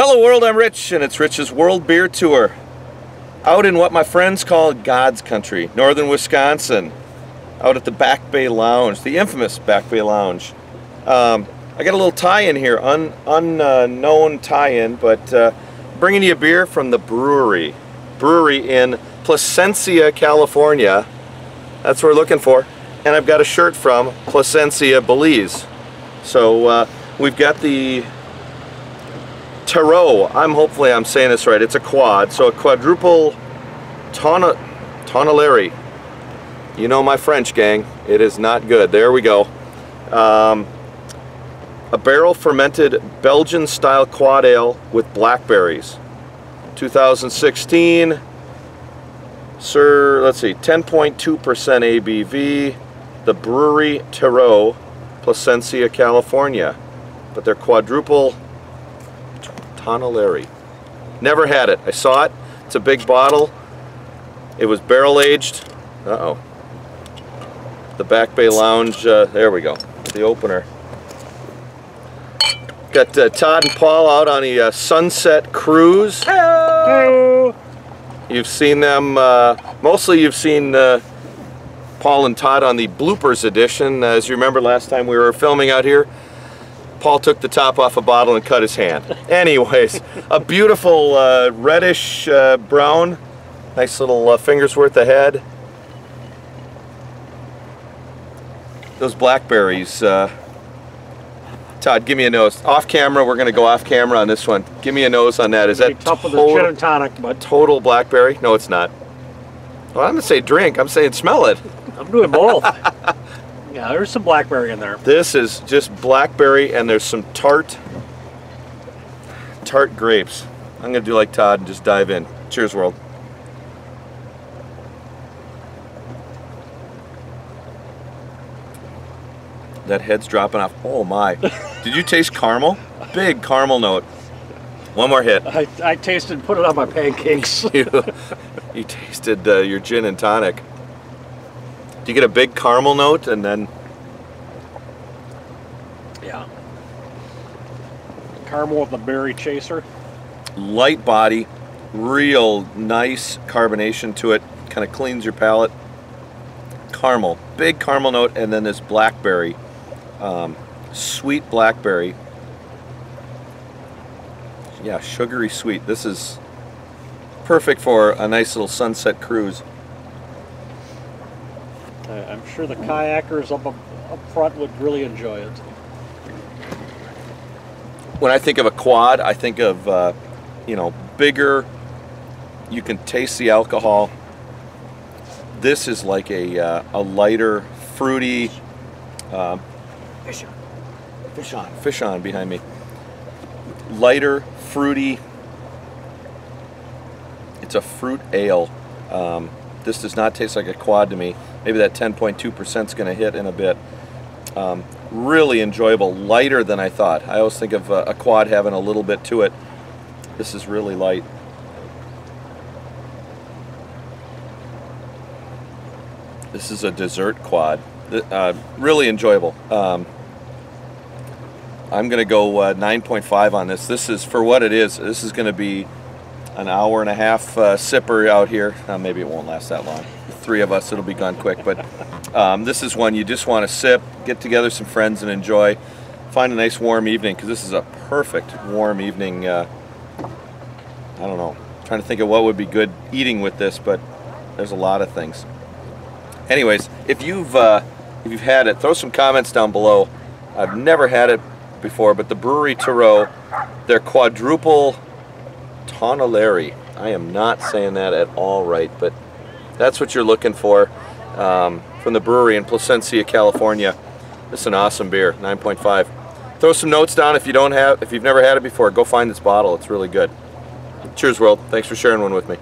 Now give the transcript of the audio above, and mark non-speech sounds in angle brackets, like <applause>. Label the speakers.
Speaker 1: Hello world, I'm Rich and it's Rich's World Beer Tour. Out in what my friends call God's country, northern Wisconsin. Out at the Back Bay Lounge, the infamous Back Bay Lounge. Um, I got a little tie-in here, un, unknown tie-in, but uh, bringing you a beer from the Bruery. Bruery in Placencia, California. That's what we're looking for. And I've got a shirt from Placencia, Belize. So uh, we've got the Terreux. I'm hopefully I'm saying this right. It's a quad. So a quadruple tonna, Tonnellaire. You know my French, gang. It is not good. There we go. Um, a barrel fermented Belgian style quad ale with blackberries. 2016. Sir, let's see, 10.2% ABV. The Bruery Terreux, Placencia, California. But they're quadruple Tonnellaire. Never had it. I saw it. It's a big bottle. It was barrel aged. Uh-oh. The Back Bay Lounge, uh, there we go. The opener. Got uh, Todd and Paul out on a uh, sunset cruise.
Speaker 2: Hello.
Speaker 1: You've seen them, uh, mostly you've seen uh, Paul and Todd on the bloopers edition. As you remember last time we were filming out here, Paul took the top off a bottle and cut his hand. Anyways, a beautiful uh, reddish uh, brown, nice little uh, fingers worth ahead. Those blackberries, uh, Todd, give me a nose. Off camera, we're going to go off camera on this one. Give me a nose on that. Is that
Speaker 2: tough with
Speaker 1: total,
Speaker 2: the gin and tonic, but
Speaker 1: total blackberry? No, it's not. Well, I'm going to say drink. I'm saying smell it.
Speaker 2: I'm doing both. <laughs> yeah, there's some blackberry in there.
Speaker 1: This is just blackberry and there's some tart, tart grapes. I'm going to do like Todd and just dive in. Cheers, world. That head's dropping off. Oh my. <laughs> Did you taste caramel? Big caramel note. One more hit.
Speaker 2: I, I tasted put it on my pancakes. <laughs>
Speaker 1: you, you tasted uh, your gin and tonic. You get a big caramel note and then
Speaker 2: yeah. Caramel with the berry chaser.
Speaker 1: light body, real nice carbonation to it, kind of cleans your palate. Caramel, big caramel note, and then this blackberry, um, sweet blackberry. Yeah, sugary sweet. This is perfect for a nice little sunset cruise.
Speaker 2: I- I'm sure the kayakers up, up front would really enjoy it.
Speaker 1: When I think of a quad, I think of, uh, you know, bigger, you can taste the alcohol. This is like a, uh, a lighter, fruity, uh, fish on, fish on, fish on behind me. Lighter, fruity. It's a fruit ale. Um, this does not taste like a quad to me. Maybe that 10.2% is going to hit in a bit. Um, really enjoyable, lighter than I thought. I always think of uh, a quad having a little bit to it. This is really light. This is a dessert quad. Uh, really enjoyable. Um, I'm going to go uh, 9.5 on this. This is, for what it is, this is going to be an hour and a half uh, sipper out here. Uh, maybe it won't last that long. Three of us, it'll be gone quick. But um, this is one you just want to sip, get together some friends and enjoy. Find a nice warm evening because this is a perfect warm evening. Uh, I don't know. trying to think of what would be good eating with this, but there's a lot of things. Anyways, if you've uh, if you've had it, throw some comments down below. I've never had it before, but the Bruery Terreux, their quadruple Tonnellaire. I am not saying that at all right, but that's what you're looking for um, from the Bruery in Placencia, California. This is an awesome beer, 9.5. Throw some notes down if you don't have, if you've never had it before. Go find this bottle. It's really good. Cheers, world. Thanks for sharing one with me.